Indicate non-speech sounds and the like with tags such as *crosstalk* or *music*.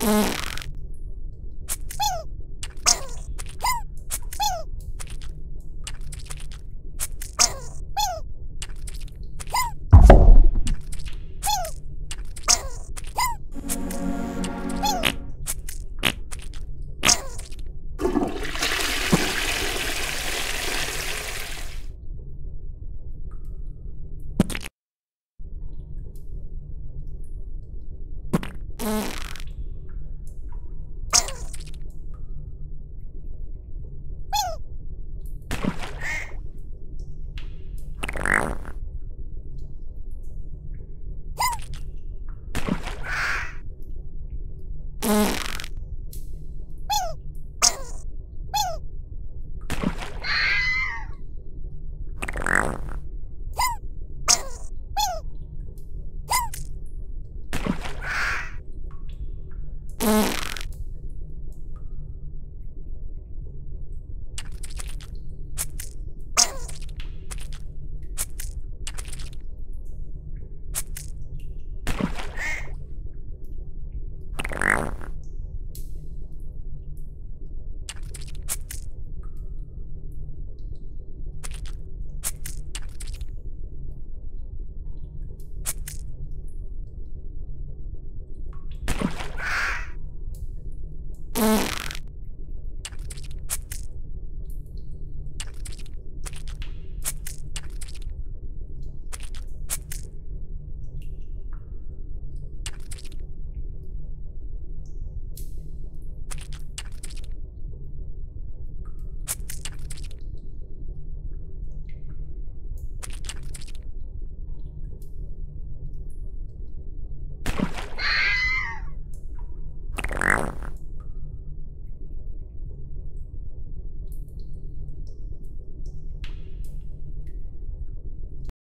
Mm-hmm. Mm-hmm. *laughs*